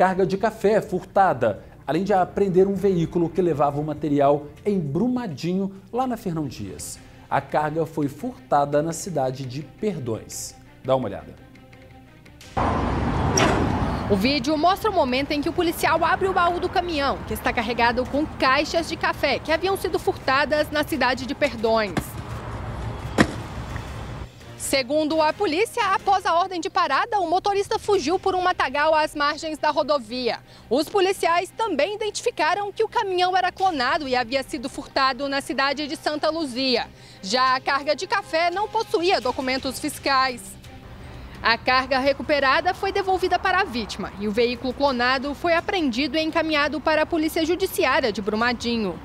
carga de café furtada, além de apreender um veículo que levava o material em Brumadinho, lá na Fernão Dias. A carga foi furtada na cidade de Perdões. Dá uma olhada. O vídeo mostra o momento em que o policial abre o baú do caminhão, que está carregado com caixas de café que haviam sido furtadas na cidade de Perdões. Segundo a polícia, após a ordem de parada, o motorista fugiu por um matagal às margens da rodovia. Os policiais também identificaram que o caminhão era clonado e havia sido furtado na cidade de Santa Luzia. Já a carga de café não possuía documentos fiscais. A carga recuperada foi devolvida para a vítima e o veículo clonado foi apreendido e encaminhado para a Polícia Judiciária de Brumadinho.